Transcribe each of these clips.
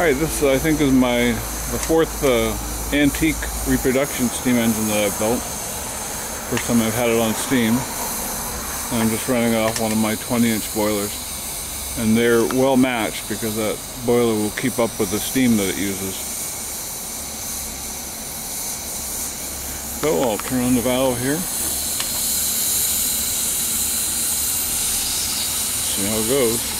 Alright, this I think is my the fourth uh, antique reproduction steam engine that I've built. First time I've had it on steam. And I'm just running off one of my 20 inch boilers. And they're well matched because that boiler will keep up with the steam that it uses. So I'll turn on the valve here. See how it goes.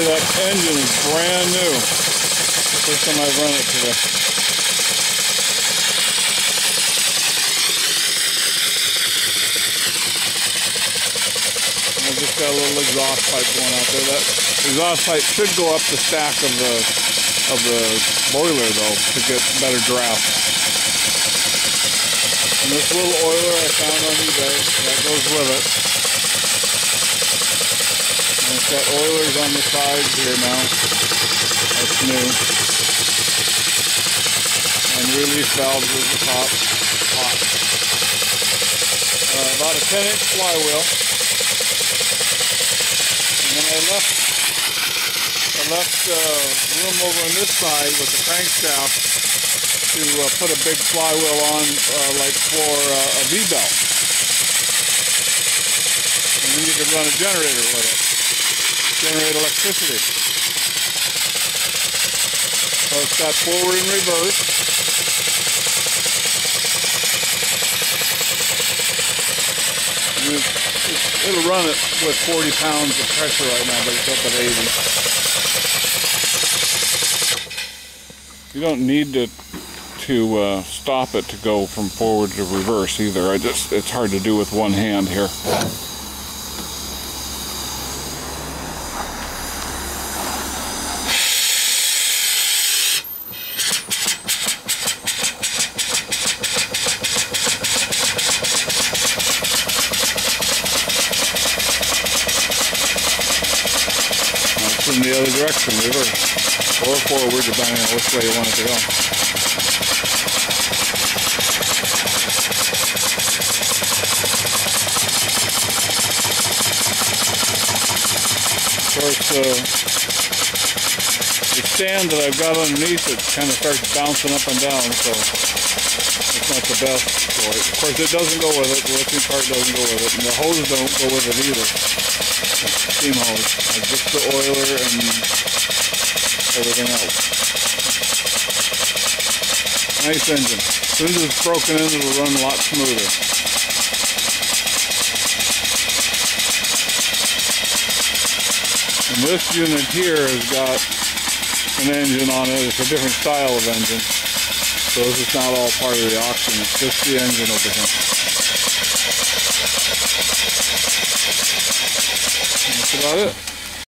That engine is brand new. First time I've run it today. I just got a little exhaust pipe going out there. That exhaust pipe should go up the stack of the of the boiler though to get better draft. And this little oiler I found on eBay that goes with it. Got oilers on the sides here now. That's new. And release valves at the top. Uh, about a 10 inch flywheel. And then I left I left uh, room over on this side with the crankshaft to uh, put a big flywheel on uh, like for uh, a V-belt. And then you could run a generator with it generate electricity. So it's got forward and reverse. It'll run it with 40 pounds of pressure right now, but it's up at 80. You don't need to to uh, stop it to go from forward to reverse either. I just it's hard to do with one hand here. In the other direction, reverse, or forward, depending on which way you want it to go. Course, uh, stand that I've got underneath it kind of starts bouncing up and down, so it's not the best for it. Of course, it doesn't go with it. The lifting part doesn't go with it, and the hose don't go with it either steam hose. just the oiler and everything else. Nice engine. As soon as it's broken in, it'll run a lot smoother. And this unit here has got an engine on it. It's a different style of engine. So this is not all part of the auction. It's just the engine over here. That's about it.